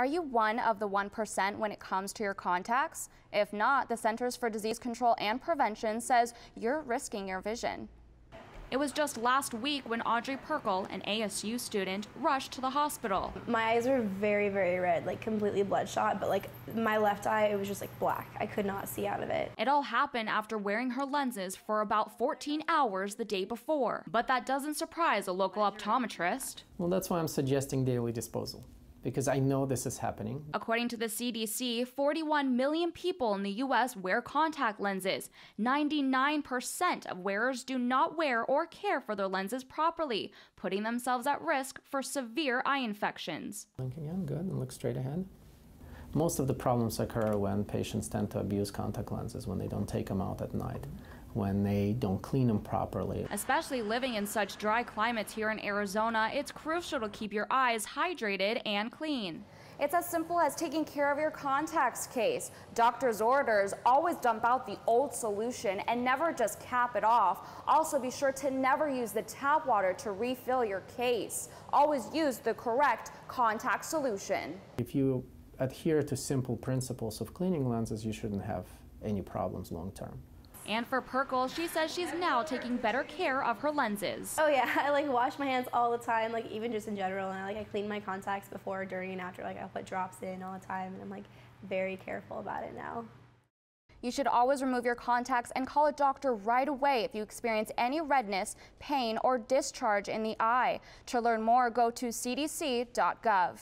Are you one of the 1% when it comes to your contacts? If not, the Centers for Disease Control and Prevention says you're risking your vision. It was just last week when Audrey Perkle, an ASU student, rushed to the hospital. My eyes were very, very red, like completely bloodshot, but like my left eye, it was just like black. I could not see out of it. It all happened after wearing her lenses for about 14 hours the day before. But that doesn't surprise a local optometrist. Well, that's why I'm suggesting daily disposal because I know this is happening. According to the CDC, 41 million people in the US wear contact lenses. 99% of wearers do not wear or care for their lenses properly, putting themselves at risk for severe eye infections. Blink again, good, and look straight ahead. Most of the problems occur when patients tend to abuse contact lenses when they don't take them out at night when they don't clean them properly. Especially living in such dry climates here in Arizona, it's crucial to keep your eyes hydrated and clean. It's as simple as taking care of your contacts case. Doctor's orders always dump out the old solution and never just cap it off. Also be sure to never use the tap water to refill your case. Always use the correct contact solution. If you adhere to simple principles of cleaning lenses, you shouldn't have any problems long term. And for Perkle, she says she's now taking better care of her lenses. Oh yeah, I like wash my hands all the time, like even just in general. And I like I clean my contacts before, during, and after. Like I put drops in all the time, and I'm like very careful about it now. You should always remove your contacts and call a doctor right away if you experience any redness, pain, or discharge in the eye. To learn more, go to cdc.gov.